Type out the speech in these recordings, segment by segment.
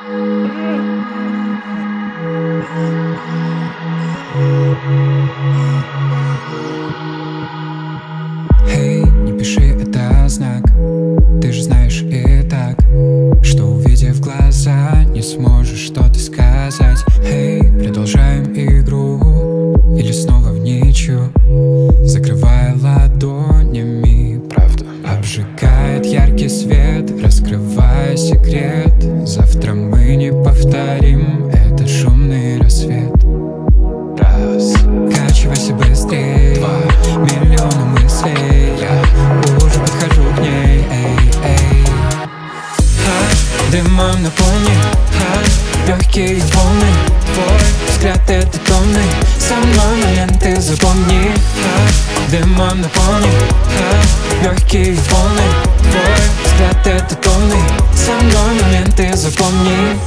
Hey, не пиши, это знак. Ты же знаешь и так Что увидев глаза, не сможешь что-то сказать. Hey, продолжаем игру. Или снова в Закрывая ладонями Правда обжигая дымом наполни, ха, легкие волны. Твой взгляд это томный Со мной моменты запомни, ха, дымом наполни, ха, легкие волны. Твой взгляд это томный Со мной моменты запомни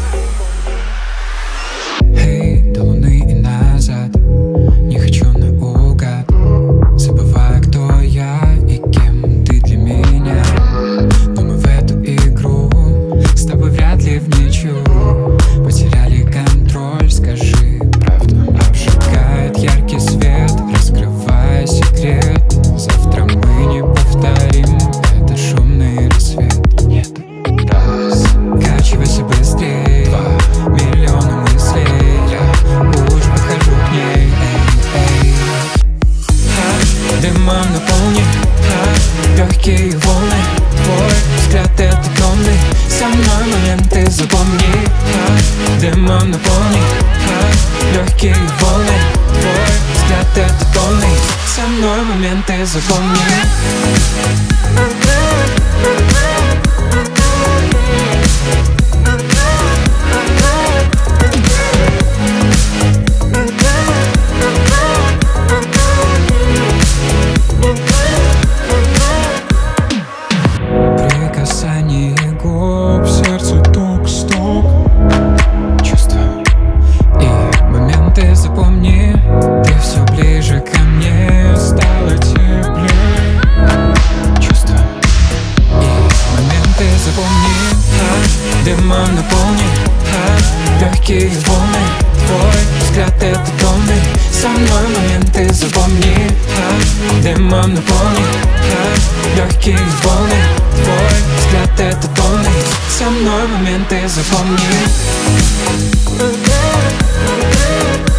Дымом наполни Ха, Легкие волны. Твой взгляд это томный Со мной моменты запомни. Дымом наполни Ха, Легкие волны. Твой взгляд это томный Со мной моменты запомни Дымом наполни а, Легкие волны. Твой взгляд это томный. Со мной моменты запомни а, Дымом наполни а, Легкие волны. Твой взгляд это томный. Со мной моменты запомни. Okay, okay.